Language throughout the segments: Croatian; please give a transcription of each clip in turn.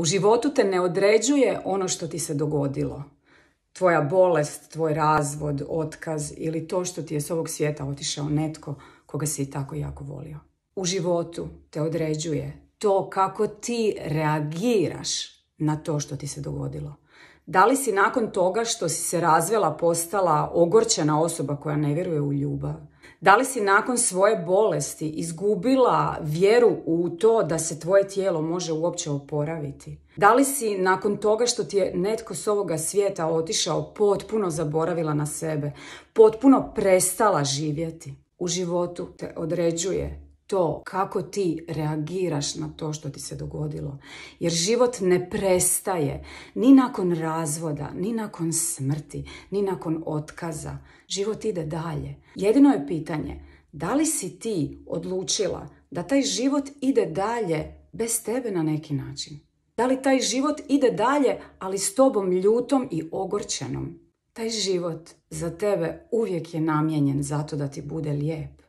U životu te ne određuje ono što ti se dogodilo. Tvoja bolest, tvoj razvod, otkaz ili to što ti je s ovog svijeta otišao netko koga si tako jako volio. U životu te određuje to kako ti reagiraš na to što ti se dogodilo. Da li si nakon toga što si se razvela postala ogorčena osoba koja ne vjeruje u ljubav? Da li si nakon svoje bolesti izgubila vjeru u to da se tvoje tijelo može uopće oporaviti? Da li si nakon toga što ti je netko s ovoga svijeta otišao potpuno zaboravila na sebe, potpuno prestala živjeti? U životu te određuje to kako ti reagiraš na to što ti se dogodilo. Jer život ne prestaje ni nakon razvoda, ni nakon smrti, ni nakon otkaza. Život ide dalje. Jedino je pitanje da li si ti odlučila da taj život ide dalje bez tebe na neki način? Da li taj život ide dalje, ali s tobom ljutom i ogorčenom? Taj život za tebe uvijek je namijenjen zato da ti bude lijep.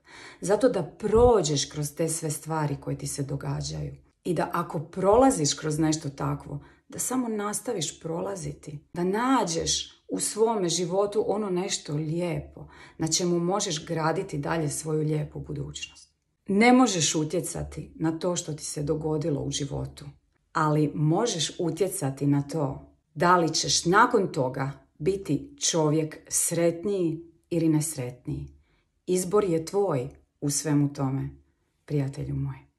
Zato da prođeš kroz te sve stvari koje ti se događaju. I da ako prolaziš kroz nešto takvo, da samo nastaviš prolaziti. Da nađeš u svome životu ono nešto lijepo na čemu možeš graditi dalje svoju lijepu budućnost. Ne možeš utjecati na to što ti se dogodilo u životu, ali možeš utjecati na to da li ćeš nakon toga biti čovjek sretniji ili nesretniji. Izbor je tvoj u svemu tome, prijatelju moj.